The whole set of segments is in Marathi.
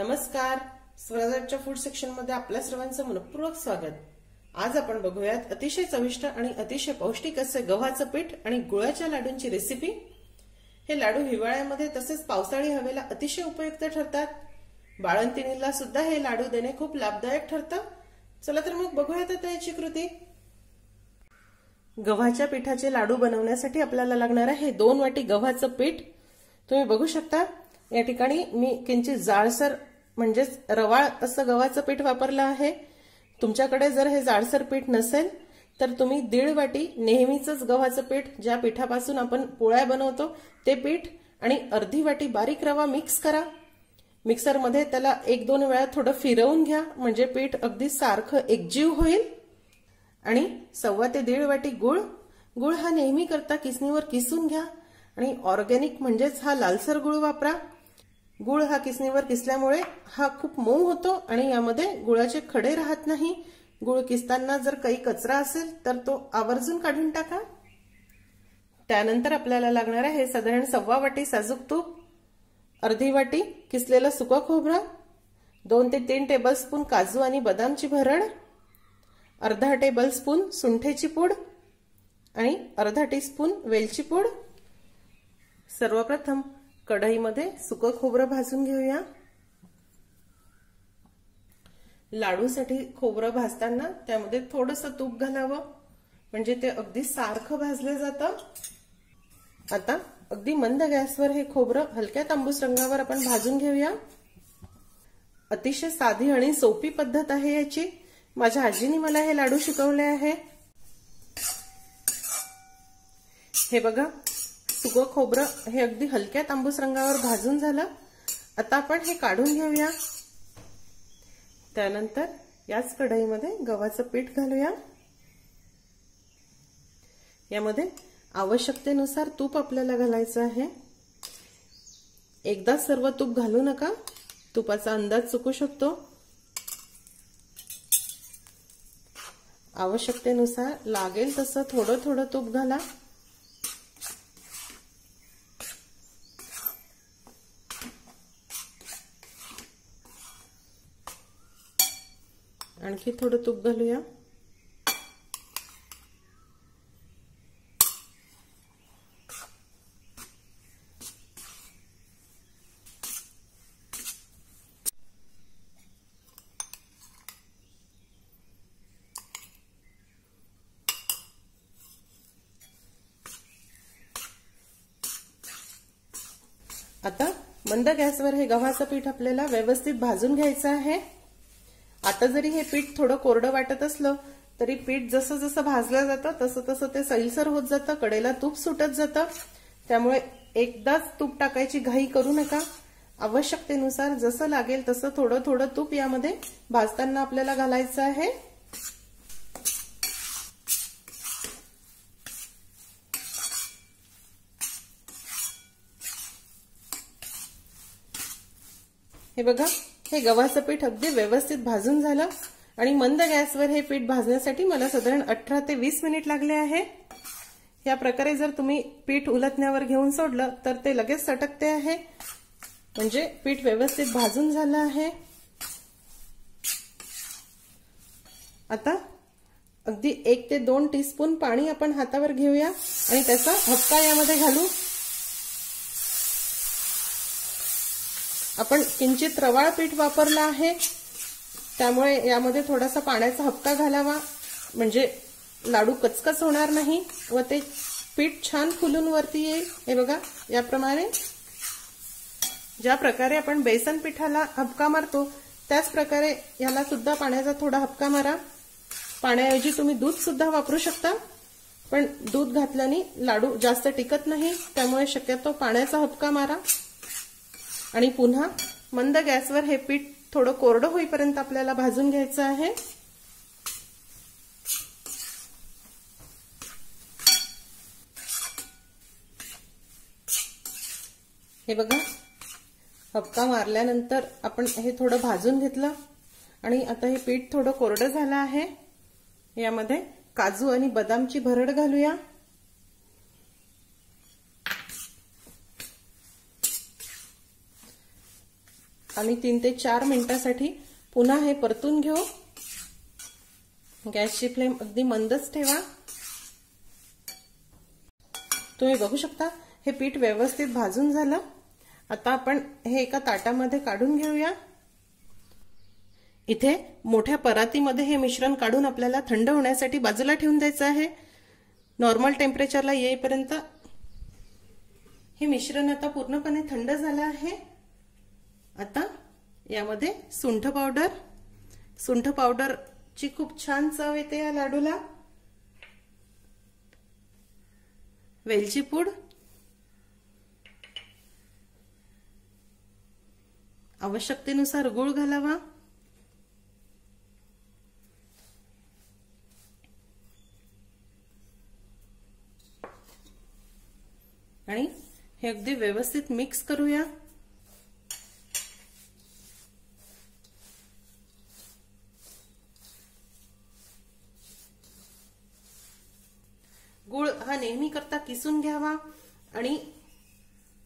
नमस्कार. स्वराजच्या फूड सेक्शनमध्ये आपल्या सर्वांचं मनपूर्वक स्वागत. आज आपण बघूयात अतिशय चविष्ट आणि अतिशय पौष्टिक असे गव्हाचं पीठ आणि गुळाच्या लाडूंची रेसिपी हे लाडू हिवाळ्यामध्ये तसेच पावसाळी हवेला अतिशय उपयुक्त ठरतात. बाळंतिणीला सुद्धा हे लाडू देणे खूप लाभदायक ठरतं. चला तर मग बघूयात आता याची कृती. गव्हाच्या पिठाचे लाडू बनवण्यासाठी आपल्याला लागणार आहे दोन वाटी गव्हाचं पीठ. तुम्ही बघू शकता. या ठिकाणी मी किंचित जाळसर म्हणजेच रवाळ असं गव्हाचं पीठ वापरलं आहे. तुमच्याकडे जर हे जाडसर पीठ नसेल तर तुम्ही दीड वाटी नेहमीचंच गव्हाचं पीठ ज्या पिठापासून आपण पोळ्या बनवतो ते पीठ आणि अर्धी वाटी बारीक रवा मिक्स करा. मिक्सरमध्ये त्याला एक दोन वेळा थोडं फिरवून घ्या म्हणजे पीठ अगदी सारखं एकजीव होईल. आणि सव्वा ते दीड वाटी गुळ. गुळ हा नेहमी करता किसणीवर किसून घ्या. आणि ऑर्गॅनिक म्हणजेच हा लालसर गुळ वापरा. गुळ हा किसणीवर किसल्यामुळे हा खूप मऊ होतो आणि यामध्ये गुळाचे खडे राहत नाही. गुळ किसताना जर काही कचरा असेल तर तो आवर्जून काढून टाका. त्यानंतर आपल्याला लागणार आहे साधारण सव्वा वाटी साजूक तूप अर्धी वाटी किसलेलं सुकं खोबरं दोन ते तीन टेबलस्पून काजू आणि बदामची भरड अर्धा टेबलस्पून सुंठेची पूड आणि अर्धा टीस्पून वेलची पूड. सर्वप्रथम कढईमध्ये सुकं खोबरं भाजून घेऊया. लाडूसाठी खोबरं भाजताना त्यामध्ये थोडस तूप घालावं. म्हणजे ते अगदी सारखं भाजलं जातं. आता अगदी मंद गॅसवर हे खोबरं हलक्या तांबूस रंगावर आपण भाजून घेऊया. अतिशय साधी आणि सोपी पद्धत आहे याची. माझ्या आजीने मला हे लाडू शिकवले आहे. हे बघा सुकं खोबरं हे अगदी हलक्या तांबूस रंगावर भाजून झालं. आता आपण हे काढून घेऊया. त्यानंतर याच कढईमध्ये गव्हाचं पीठ घालूया. यामध्ये आवश्यकतेनुसार तूप आपल्याला घालायचं आहे. एकदा सर्व तूप घालू नका. तुपाचा अंदाज चुकू शकतो. आवश्यकतेनुसार लागेल तसं थोडं थोडं तूप घाला. आणखी थोडं तूप घालूया. आता मंद गॅसवर हे गव्हाचं पीठ आपल्याला व्यवस्थित भाजून घ्यायचं आहे. आता जरी हे पीठ थोडं कोरडं वाटत असलं तरी पीठ जसं जसं भाजलं जातं तसं तसं ते सैलसर होत जातं कडेला तूप सुटत जातं. त्यामुळे एकदाच तूप टाकायची घाई करू नका. आवश्यकतेनुसार जसं लागेल तसं थोडं थोडं तूप यामध्ये भाजताना आपल्याला घालायचं आहे. हे बघा हे गव्हाचं पीठ अगदी व्यवस्थित भाजून झालं आणि मंद गॅसवर हे पीठ भाजण्यासाठी मला साधारण अठरा ते वीस मिनिट लागले आहे. या प्रकारे जर तुम्ही पीठ उलटण्यावर घेऊन सोडलं तर ते लगेच सटकते आहे. म्हणजे पीठ व्यवस्थित भाजून झालं आहे. आता अगदी एक ते दोन टीस्पून पाणी आपण हातावर घेऊया आणि त्याचा हक्का यामध्ये घालू. आपण किंचित रवाळ पीठ वापरलं आहे त्यामुळे यामध्ये थोडासा पाण्याचा हप्ता घालावा. म्हणजे लाडू कचकच होणार नाही व ते पीठ छान फुलून वरती येईल. हे बघा याप्रमाणे ज्या प्रकारे आपण बेसन पिठाला हपका मारतो त्याच प्रकारे याला सुद्धा पाण्याचा थोडा हपका मारा. पाण्याऐवजी तुम्ही दूध सुद्धा वापरू शकता पण दूध घातल्याने लाडू जास्त टिकत नाही त्यामुळे शक्यतो पाण्याचा हपका मारा. आणि पुन्हा मंद गॅसवर हे पीठ थोडं कोरडं होईपर्यंत आपल्याला भाजून घ्यायचं आहे. हे बघा हपका मारल्यानंतर आपण हे थोडं भाजून घेतलं आणि आता हे पीठ थोडं कोरडं झालं आहे. यामध्ये काजू आणि बदामची भरड घालूया. आम्ही तीन ते चार मिनिटासाठी पुन्हा हे परतून घेऊ. गॅसची फ्लेम अगदी मंदच ठेवा. तुम्ही बघू शकता हे पीठ व्यवस्थित भाजून झालं. आता आपण हे एका ताटामध्ये काढून घेऊया. इथे मोठ्या परातीमध्ये हे मिश्रण काढून आपल्याला थंड होण्यासाठी बाजूला ठेवून द्यायचं आहे. नॉर्मल टेम्परेचरला येईपर्यंत हे मिश्रण आता पूर्णपणे थंड झालं आहे. आता यामध्ये सुंठ पावडर सुंठ पावडरची खूप छान चव येते या लाडूला. वेलची पूड. आवश्यकतेनुसार गुळ घालावा. आणि हे अगदी व्यवस्थित मिक्स करूया गुळ हा नेहमी करता किसून घ्यावा आणि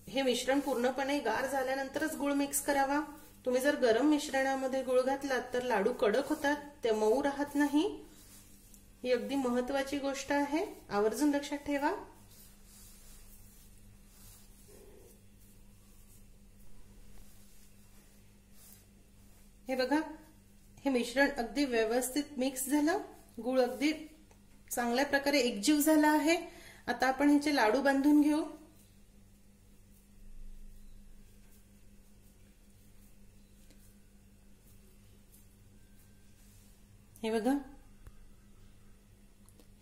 हे मिश्रण पूर्णपणे गार झाल्यानंतरच गुळ मिक्स करावा. तुम्ही जर गरम मिश्रणामध्ये गुळ घातलात तर लाडू कडक होतात ते मऊ राहत नाही. ही अगदी महत्वाची गोष्ट आहे. आवर्जून लक्षात ठेवा. हे बघा हे मिश्रण अगदी व्यवस्थित मिक्स झालं. गुळ अगदी चांगल्या प्रकारे एकजीव झाला आहे. आता आपण ह्याचे लाडू बांधून घेऊ. हे बघा.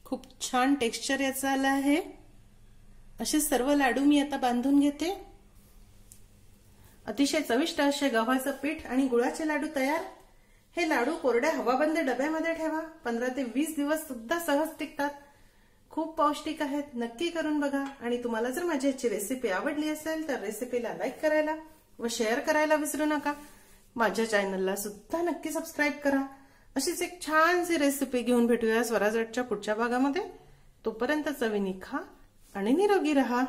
खूप छान टेक्स्चर याचं आलं आहे. असे सर्व लाडू मी आता बांधून घेते. अतिशय चविष्ट असे गव्हाचं पीठ आणि गुळाचे लाडू तयार. हे लाडू कोरड्या हवाबंद डब्यामध्ये ठेवा. पंधरा ते वीस दिवस सुद्धा सहज टिकतात. खूप पौष्टिक आहेत. नक्की करून बघा. आणि तुम्हाला जर माझी याची रेसिपी आवडली असेल तर रेसिपीला लाईक करायला व शेअर करायला विसरू नका. माझ्या चॅनलला सुद्धा नक्की सबस्क्राईब करा. अशीच एक छानशी रेसिपी घेऊन भेटूया स्वराजटच्या पुढच्या भागामध्ये. तोपर्यंत चवीनी खा आणि निरोगी रहा.